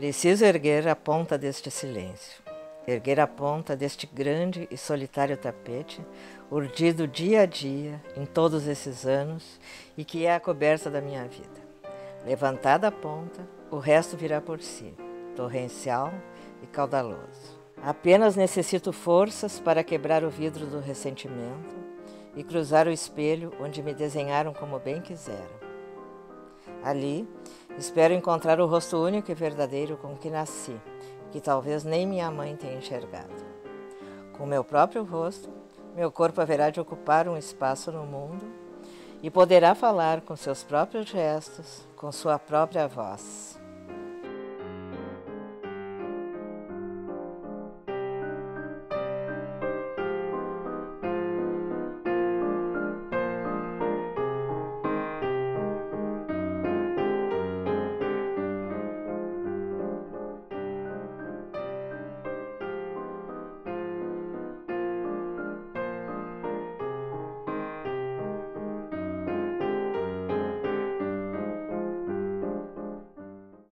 Preciso erguer a ponta deste silêncio, erguer a ponta deste grande e solitário tapete, urdido dia a dia em todos esses anos e que é a coberta da minha vida. Levantada a ponta, o resto virá por si, torrencial e caudaloso. Apenas necessito forças para quebrar o vidro do ressentimento e cruzar o espelho onde me desenharam como bem quiseram. Ali, espero encontrar o rosto único e verdadeiro com que nasci, que talvez nem minha mãe tenha enxergado. Com meu próprio rosto, meu corpo haverá de ocupar um espaço no mundo e poderá falar com seus próprios gestos, com sua própria voz.